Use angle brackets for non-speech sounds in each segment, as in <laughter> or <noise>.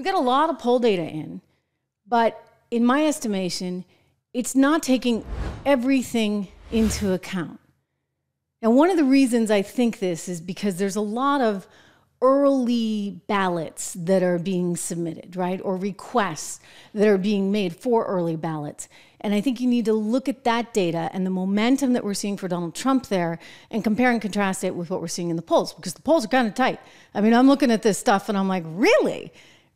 We got a lot of poll data in, but in my estimation, it's not taking everything into account. Now, one of the reasons I think this is because there's a lot of early ballots that are being submitted, right? Or requests that are being made for early ballots. And I think you need to look at that data and the momentum that we're seeing for Donald Trump there and compare and contrast it with what we're seeing in the polls because the polls are kind of tight. I mean, I'm looking at this stuff and I'm like, really?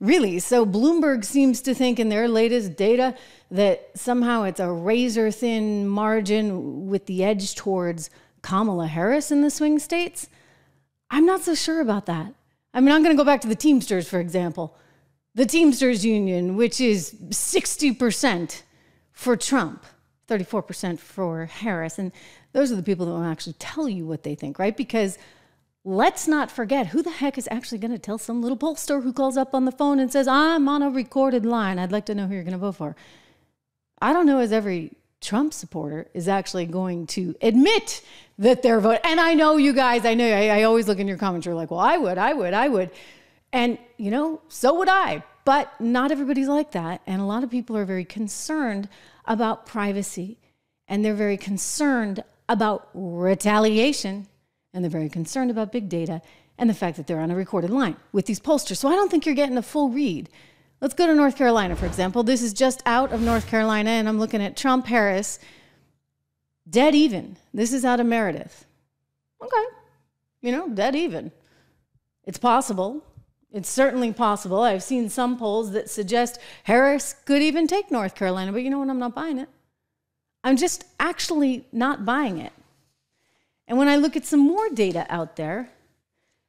Really? So Bloomberg seems to think in their latest data that somehow it's a razor thin margin with the edge towards Kamala Harris in the swing states. I'm not so sure about that. I mean, I'm going to go back to the Teamsters, for example. The Teamsters Union, which is 60% for Trump, 34% for Harris. And those are the people that will actually tell you what they think, right? Because let's not forget who the heck is actually going to tell some little pollster who calls up on the phone and says, I'm on a recorded line. I'd like to know who you're going to vote for. I don't know as every Trump supporter is actually going to admit that their vote. And I know you guys, I know, I, I always look in your comments, you're like, well, I would, I would, I would. And, you know, so would I. But not everybody's like that. And a lot of people are very concerned about privacy and they're very concerned about retaliation and they're very concerned about big data and the fact that they're on a recorded line with these pollsters. So I don't think you're getting a full read. Let's go to North Carolina, for example. This is just out of North Carolina, and I'm looking at Trump Harris, dead even. This is out of Meredith. Okay. You know, dead even. It's possible. It's certainly possible. I've seen some polls that suggest Harris could even take North Carolina, but you know what? I'm not buying it. I'm just actually not buying it. And when I look at some more data out there,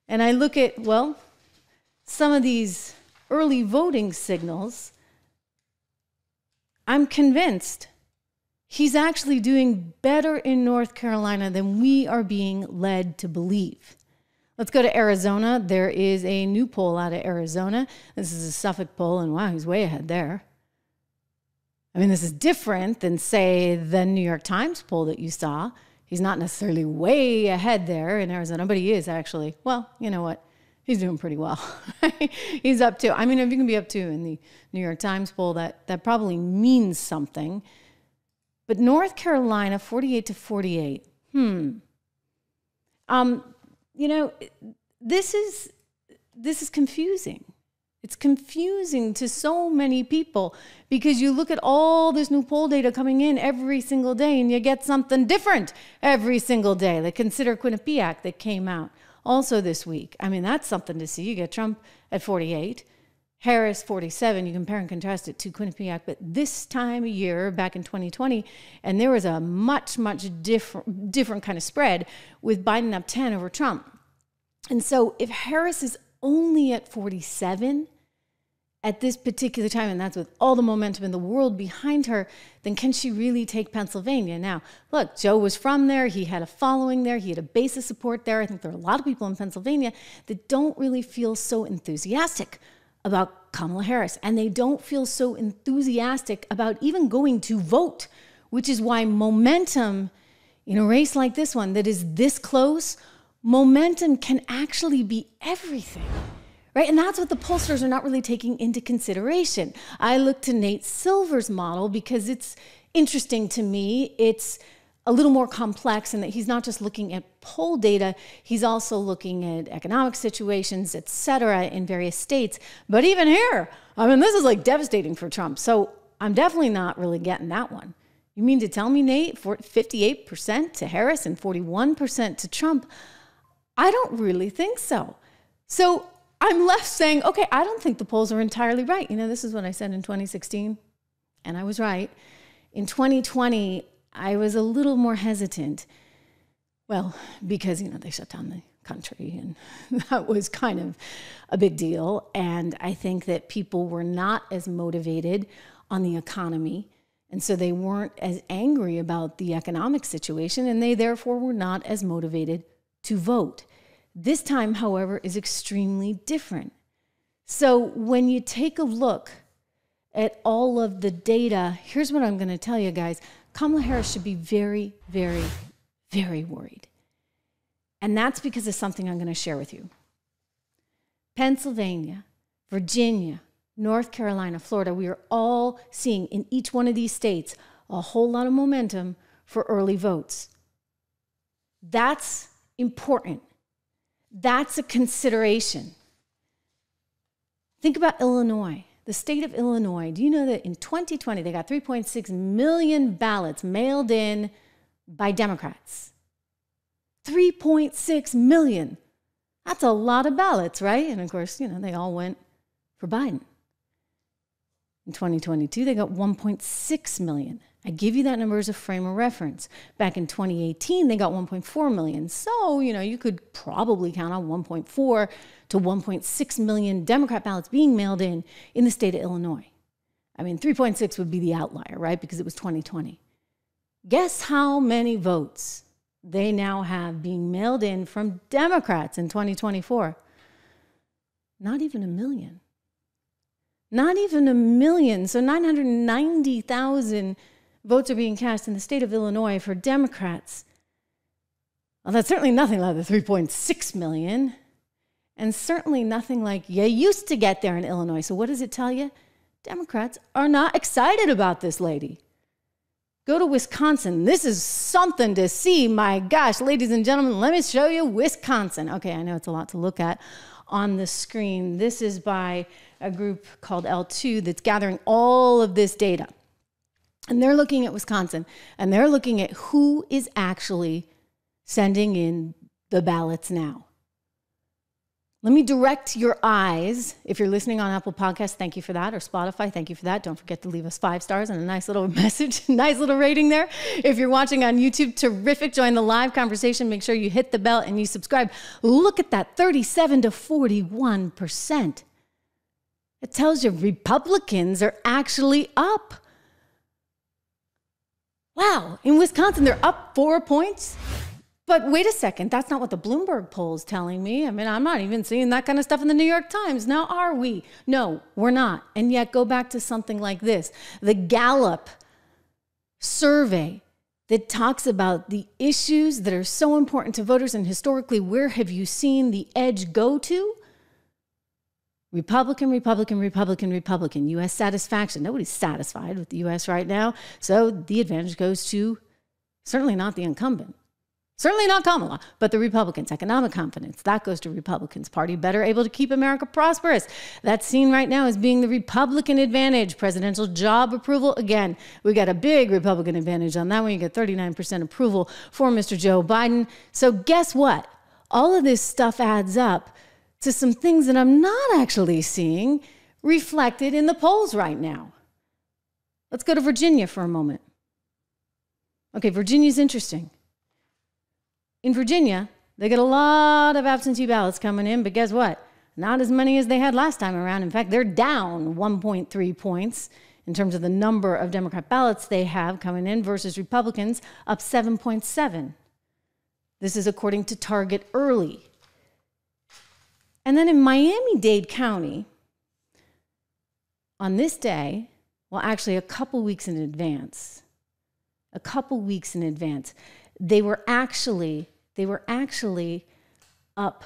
and I look at, well, some of these early voting signals, I'm convinced he's actually doing better in North Carolina than we are being led to believe. Let's go to Arizona. There is a new poll out of Arizona. This is a Suffolk poll, and wow, he's way ahead there. I mean, this is different than, say, the New York Times poll that you saw. He's not necessarily way ahead there in Arizona, but he is actually. Well, you know what? He's doing pretty well. <laughs> he's up to. I mean, if you can be up to in the New York Times poll, that that probably means something. But North Carolina, 48 to 48. Hmm. Um, you know, this is this is confusing. It's confusing to so many people because you look at all this new poll data coming in every single day and you get something different every single day. Like consider Quinnipiac that came out also this week. I mean, that's something to see. You get Trump at 48, Harris 47. You compare and contrast it to Quinnipiac, but this time of year, back in 2020, and there was a much, much different, different kind of spread with Biden up 10 over Trump. And so if Harris is only at 47, at this particular time, and that's with all the momentum in the world behind her, then can she really take Pennsylvania? Now, look, Joe was from there. He had a following there. He had a base of support there. I think there are a lot of people in Pennsylvania that don't really feel so enthusiastic about Kamala Harris, and they don't feel so enthusiastic about even going to vote, which is why momentum in a race like this one that is this close, momentum can actually be everything right? And that's what the pollsters are not really taking into consideration. I look to Nate Silver's model because it's interesting to me. It's a little more complex in that he's not just looking at poll data, he's also looking at economic situations, et cetera, in various states. But even here, I mean, this is like devastating for Trump. So I'm definitely not really getting that one. You mean to tell me, Nate, 58% to Harris and 41% to Trump? I don't really think so. So I'm left saying, okay, I don't think the polls are entirely right. You know, this is what I said in 2016, and I was right. In 2020, I was a little more hesitant. Well, because, you know, they shut down the country, and <laughs> that was kind of a big deal. And I think that people were not as motivated on the economy. And so they weren't as angry about the economic situation, and they therefore were not as motivated to vote. This time, however, is extremely different. So when you take a look at all of the data, here's what I'm going to tell you guys Kamala Harris should be very, very, very worried. And that's because of something I'm going to share with you. Pennsylvania, Virginia, North Carolina, Florida, we are all seeing in each one of these states a whole lot of momentum for early votes. That's important. That's a consideration. Think about Illinois, the state of Illinois. Do you know that in 2020 they got 3.6 million ballots mailed in by Democrats? 3.6 million. That's a lot of ballots, right? And of course, you know, they all went for Biden. In 2022, they got 1.6 million. I give you that number as a frame of reference. Back in 2018, they got 1.4 million. So, you know, you could probably count on 1.4 to 1.6 million Democrat ballots being mailed in in the state of Illinois. I mean, 3.6 would be the outlier, right? Because it was 2020. Guess how many votes they now have being mailed in from Democrats in 2024? Not even a million. Not even a million. So 990,000 votes are being cast in the state of Illinois for Democrats. Well, that's certainly nothing like the 3.6 million, and certainly nothing like you used to get there in Illinois. So, what does it tell you? Democrats are not excited about this lady. Go to Wisconsin. This is something to see. My gosh, ladies and gentlemen, let me show you Wisconsin. Okay, I know it's a lot to look at on the screen. This is by a group called L2 that's gathering all of this data. And they're looking at Wisconsin and they're looking at who is actually sending in the ballots now. Let me direct your eyes. If you're listening on Apple Podcasts, thank you for that, or Spotify, thank you for that. Don't forget to leave us five stars and a nice little <laughs> message, <laughs> nice little rating there. If you're watching on YouTube, terrific. Join the live conversation. Make sure you hit the bell and you subscribe. Look at that 37 to 41%. It tells you Republicans are actually up. Wow, in Wisconsin, they're up four points. But wait a second, that's not what the Bloomberg poll is telling me. I mean, I'm not even seeing that kind of stuff in the New York Times. Now, are we? No, we're not. And yet, go back to something like this the Gallup survey that talks about the issues that are so important to voters and historically, where have you seen the edge go to? Republican, Republican, Republican, Republican. US satisfaction. Nobody's satisfied with the US right now. So the advantage goes to certainly not the incumbent. Certainly not Kamala, but the Republicans. Economic confidence, that goes to Republicans. Party better able to keep America prosperous. That's seen right now as being the Republican advantage. Presidential job approval, again, we got a big Republican advantage on that one. You get 39% approval for Mr. Joe Biden. So guess what? All of this stuff adds up to some things that I'm not actually seeing reflected in the polls right now. Let's go to Virginia for a moment. Okay, Virginia's interesting. In Virginia, they get a lot of absentee ballots coming in, but guess what? Not as many as they had last time around. In fact, they're down 1.3 points in terms of the number of Democrat ballots they have coming in versus Republicans, up 7.7. This is according to Target Early. And then in Miami Dade County, on this day, well, actually, a couple weeks in advance, a couple weeks in advance, they were actually they were actually up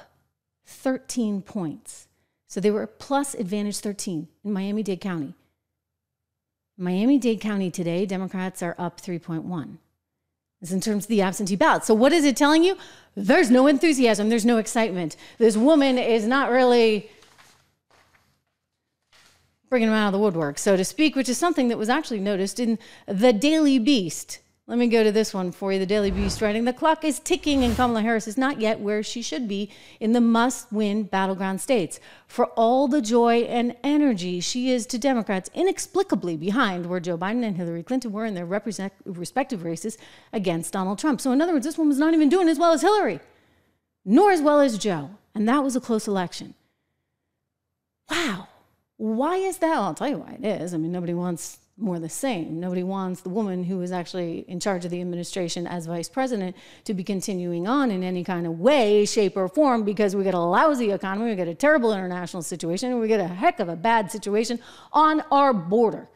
13 points. So they were plus advantage 13 in Miami Dade County. Miami Dade County today, Democrats are up 3.1. This in terms of the absentee ballot. So what is it telling you? There's no enthusiasm, there's no excitement. This woman is not really bringing them out of the woodwork, so to speak, which is something that was actually noticed in the Daily Beast let me go to this one for you. The Daily Beast writing The clock is ticking, and Kamala Harris is not yet where she should be in the must win battleground states. For all the joy and energy she is to Democrats, inexplicably behind where Joe Biden and Hillary Clinton were in their respective races against Donald Trump. So, in other words, this woman's not even doing as well as Hillary, nor as well as Joe. And that was a close election. Wow. Why is that? Well, I'll tell you why it is. I mean, nobody wants more the same. Nobody wants the woman who is actually in charge of the administration as vice president to be continuing on in any kind of way, shape, or form because we got a lousy economy, we got a terrible international situation, and we got a heck of a bad situation on our border.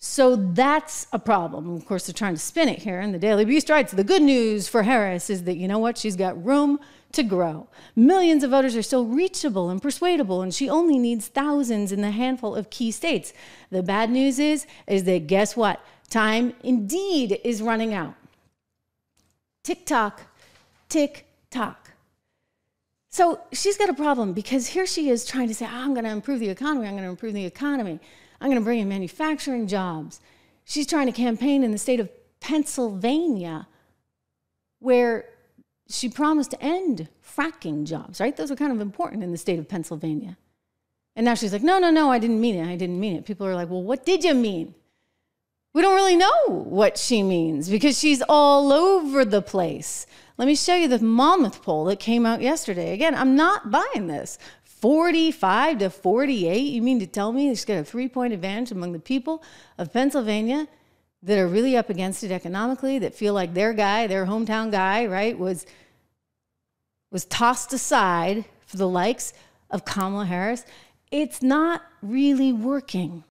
So that's a problem. Of course, they're trying to spin it here. And the Daily Beast writes the good news for Harris is that, you know what, she's got room to grow. Millions of voters are still reachable and persuadable, and she only needs thousands in the handful of key states. The bad news is, is that guess what? Time indeed is running out. Tick tock, tick tock. So she's got a problem because here she is trying to say, oh, I'm going to improve the economy, I'm going to improve the economy, I'm going to bring in manufacturing jobs. She's trying to campaign in the state of Pennsylvania, where she promised to end fracking jobs, right? Those are kind of important in the state of Pennsylvania. And now she's like, no, no, no, I didn't mean it. I didn't mean it. People are like, well, what did you mean? We don't really know what she means because she's all over the place. Let me show you the Monmouth poll that came out yesterday. Again, I'm not buying this. 45 to 48. You mean to tell me she's got a three point advantage among the people of Pennsylvania that are really up against it economically, that feel like their guy, their hometown guy, right, was was tossed aside for the likes of Kamala Harris. It's not really working.